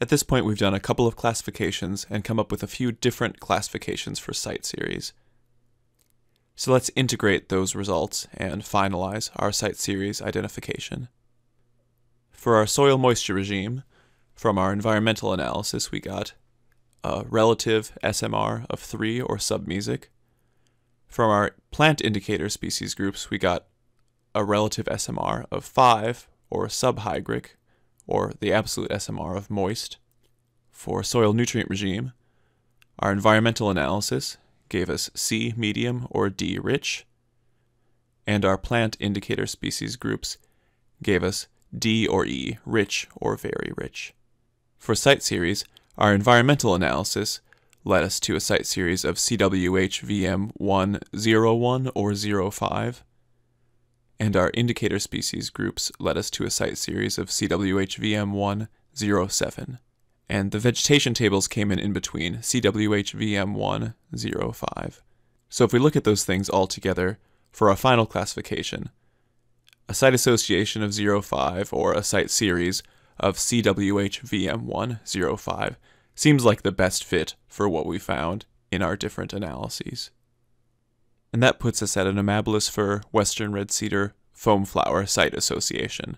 At this point, we've done a couple of classifications and come up with a few different classifications for site series. So let's integrate those results and finalize our site series identification. For our soil moisture regime, from our environmental analysis, we got a relative SMR of 3 or submesic. From our plant indicator species groups, we got a relative SMR of 5 or subhygric, or the absolute SMR of moist. For soil nutrient regime, our environmental analysis gave us C medium or D rich, and our plant indicator species groups gave us D or E rich or very rich. For site series, our environmental analysis led us to a site series of CWH VM101 or 05, and our indicator species groups led us to a site series of CWH VM107 and the vegetation tables came in in between, CWH VM1, 05. So if we look at those things all together, for our final classification, a site association of 05 or a site series of CWH VM1, 05 seems like the best fit for what we found in our different analyses. And that puts us at an Amabilis fir Western Red Cedar Foam Flower Site Association.